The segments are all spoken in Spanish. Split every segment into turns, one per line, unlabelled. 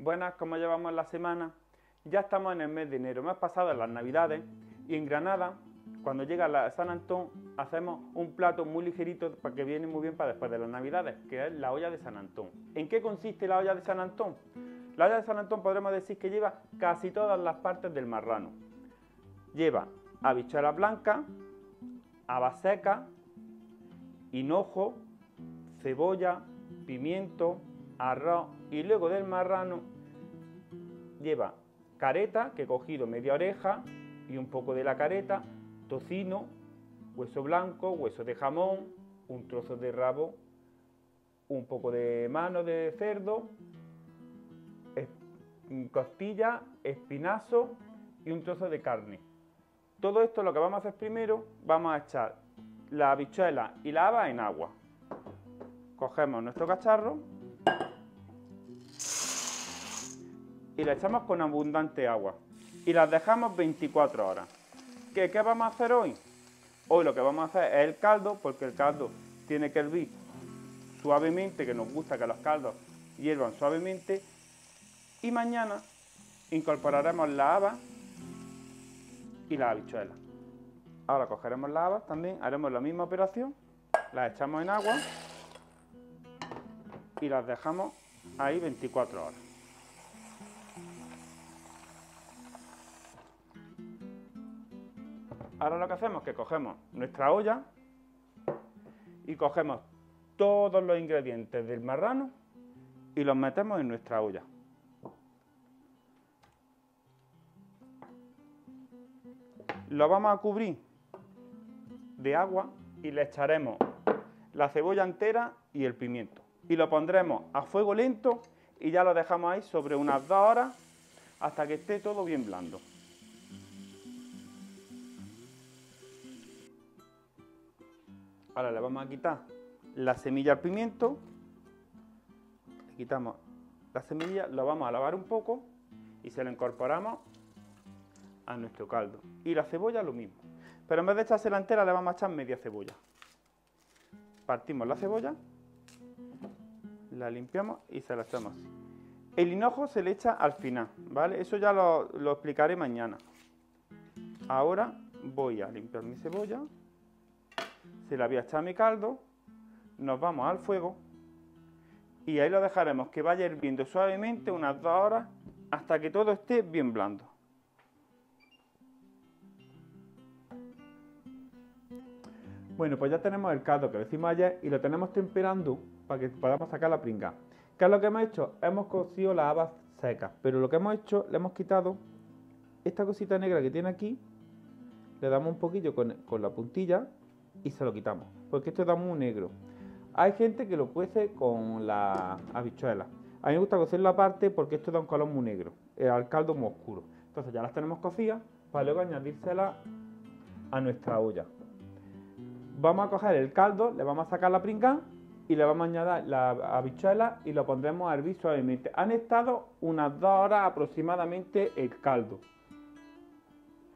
Buenas, ¿cómo llevamos la semana? Ya estamos en el mes de enero, me ha pasado las navidades y en Granada, cuando llega la San Antón, hacemos un plato muy ligerito que viene muy bien para después de las navidades, que es la olla de San Antón. ¿En qué consiste la olla de San Antón? La olla de San Antón podremos decir que lleva casi todas las partes del marrano. Lleva habichuelas blancas, habas secas, hinojo, cebolla, pimiento, arroz y luego del marrano lleva careta, que he cogido media oreja y un poco de la careta, tocino, hueso blanco, hueso de jamón, un trozo de rabo, un poco de mano de cerdo, costilla, espinazo y un trozo de carne. Todo esto lo que vamos a hacer primero, vamos a echar la habichuela y la haba en agua. Cogemos nuestro cacharro y la echamos con abundante agua y las dejamos 24 horas. ¿Qué, ¿Qué vamos a hacer hoy? Hoy lo que vamos a hacer es el caldo, porque el caldo tiene que hervir suavemente, que nos gusta que los caldos hiervan suavemente. Y mañana incorporaremos la haba y la habichuela. Ahora cogeremos la haba, también haremos la misma operación, las echamos en agua y las dejamos ahí 24 horas. Ahora lo que hacemos es que cogemos nuestra olla y cogemos todos los ingredientes del marrano y los metemos en nuestra olla. Lo vamos a cubrir de agua y le echaremos la cebolla entera y el pimiento. Y lo pondremos a fuego lento y ya lo dejamos ahí sobre unas dos horas hasta que esté todo bien blando. Ahora le vamos a quitar la semilla al pimiento. Le quitamos la semilla, lo vamos a lavar un poco y se lo incorporamos a nuestro caldo. Y la cebolla lo mismo. Pero en vez de echársela entera le vamos a echar media cebolla. Partimos la cebolla, la limpiamos y se la echamos así. El hinojo se le echa al final, ¿vale? Eso ya lo explicaré mañana. Ahora voy a limpiar mi cebolla se la voy a a mi caldo, nos vamos al fuego y ahí lo dejaremos que vaya hirviendo suavemente unas dos horas hasta que todo esté bien blando. Bueno, pues ya tenemos el caldo que lo hicimos ayer y lo tenemos temperando para que podamos sacar la pringa. ¿Qué es lo que hemos hecho? Hemos cocido las habas secas, pero lo que hemos hecho, le hemos quitado esta cosita negra que tiene aquí, le damos un poquillo con la puntilla y se lo quitamos, porque esto da muy negro. Hay gente que lo cuece con la habichuela. A mí me gusta cocerlo aparte porque esto da un color muy negro, el al caldo muy oscuro. Entonces ya las tenemos cocidas para luego añadírselas a nuestra olla. Vamos a coger el caldo, le vamos a sacar la pringa y le vamos a añadir la habichuela y lo pondremos a hervir suavemente. Han estado unas dos horas aproximadamente el caldo.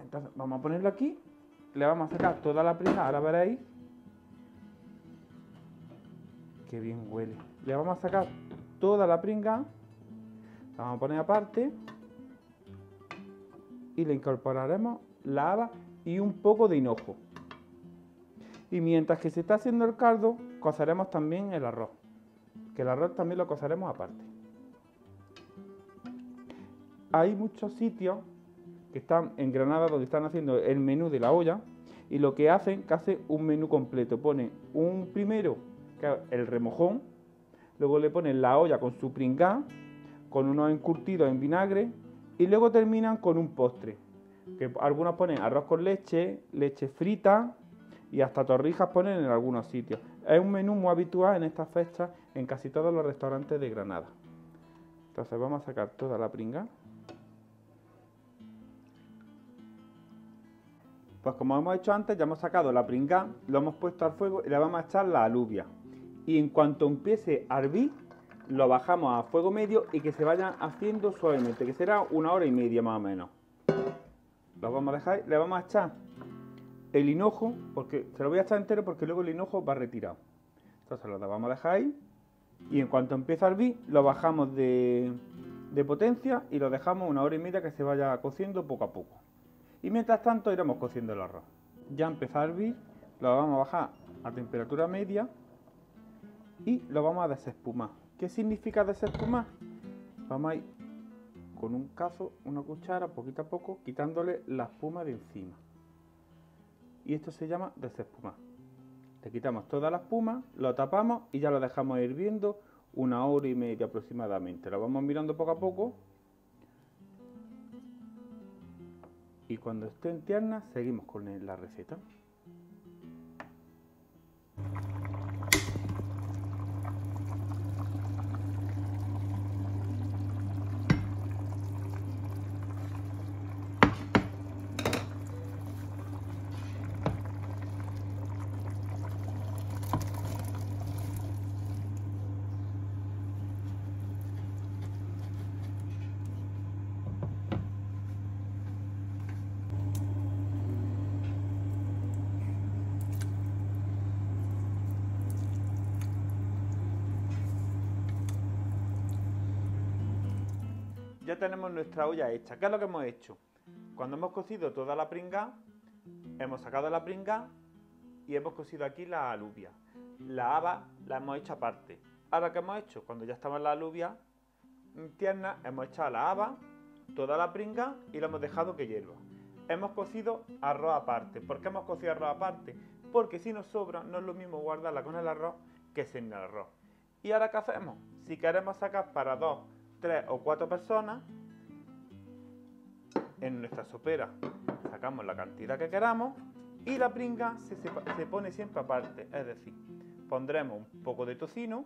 Entonces vamos a ponerlo aquí le vamos a sacar toda la prisa, ahora veréis que bien huele. Le vamos a sacar toda la pringa, la vamos a poner aparte y le incorporaremos la haba y un poco de hinojo. Y mientras que se está haciendo el caldo, coceremos también el arroz, que el arroz también lo coceremos aparte. Hay muchos sitios que están en Granada donde están haciendo el menú de la olla y lo que hacen, que hace un menú completo. Ponen un primero, el remojón, luego le ponen la olla con su pringá, con unos encurtidos en vinagre y luego terminan con un postre. Que algunos ponen arroz con leche, leche frita y hasta torrijas ponen en algunos sitios. Es un menú muy habitual en estas fechas en casi todos los restaurantes de Granada. Entonces vamos a sacar toda la pringa. Pues como hemos hecho antes, ya hemos sacado la pringá, lo hemos puesto al fuego y le vamos a echar la alubia. Y en cuanto empiece a hervir, lo bajamos a fuego medio y que se vayan haciendo suavemente, que será una hora y media más o menos. Lo vamos a dejar, le vamos a echar el hinojo, porque se lo voy a echar entero porque luego el hinojo va retirado. Entonces lo vamos a dejar ahí y en cuanto empiece a hervir, lo bajamos de, de potencia y lo dejamos una hora y media que se vaya cociendo poco a poco. Y mientras tanto iremos cociendo el arroz. Ya empezó a hervir, lo vamos a bajar a temperatura media y lo vamos a desespumar. ¿Qué significa desespumar? Vamos a ir con un cazo, una cuchara, poquito a poco, quitándole la espuma de encima. Y esto se llama desespumar. Le quitamos toda la espuma, lo tapamos y ya lo dejamos hirviendo una hora y media aproximadamente. Lo vamos mirando poco a poco. Y cuando estén tiernas, seguimos con la receta. Ya tenemos nuestra olla hecha. ¿Qué es lo que hemos hecho? Cuando hemos cocido toda la pringa, hemos sacado la pringa y hemos cocido aquí la alubia. La haba la hemos hecho aparte. Ahora, ¿qué hemos hecho? Cuando ya estaba la alubia tierna, hemos echado la haba, toda la pringa y la hemos dejado que hierva. Hemos cocido arroz aparte. ¿Por qué hemos cocido arroz aparte? Porque si nos sobra, no es lo mismo guardarla con el arroz que sin el arroz. ¿Y ahora qué hacemos? Si queremos sacar para dos tres o cuatro personas, en nuestra sopera sacamos la cantidad que queramos y la pringa se, se, pone siempre aparte, es decir, pondremos un poco de tocino,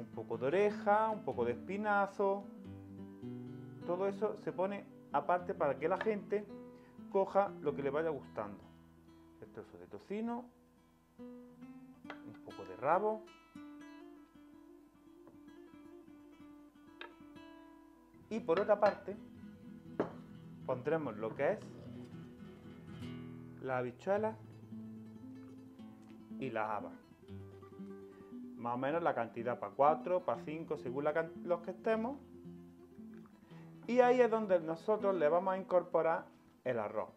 un poco de oreja, un poco de espinazo, todo eso se pone aparte para que la gente coja lo que le vaya gustando. El trozo de tocino, un poco de rabo, Y por otra parte, pondremos lo que es la habichuela y la haba. Más o menos la cantidad para 4, para 5, según los que estemos. Y ahí es donde nosotros le vamos a incorporar el arroz.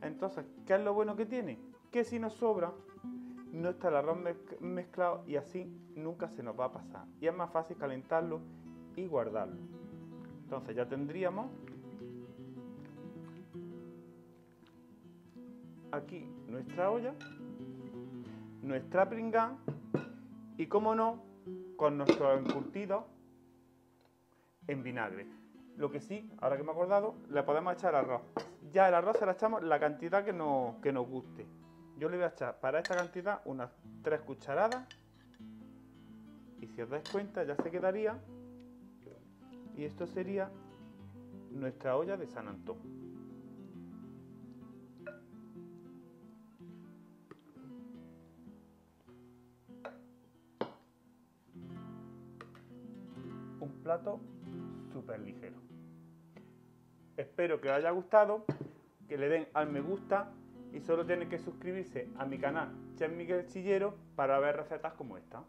Entonces, ¿qué es lo bueno que tiene? Que si nos sobra, no está el arroz mezclado y así nunca se nos va a pasar. Y es más fácil calentarlo y guardarlo. Entonces ya tendríamos aquí nuestra olla, nuestra pringá y, como no, con nuestro encurtido en vinagre. Lo que sí, ahora que me he acordado, le podemos echar arroz. Ya el arroz se le echamos la cantidad que nos, que nos guste. Yo le voy a echar para esta cantidad unas 3 cucharadas. Y si os dais cuenta, ya se quedaría y esto sería nuestra olla de San Antón. Un plato súper ligero. Espero que os haya gustado, que le den al me gusta y solo tienen que suscribirse a mi canal Chef Miguel Chillero para ver recetas como esta.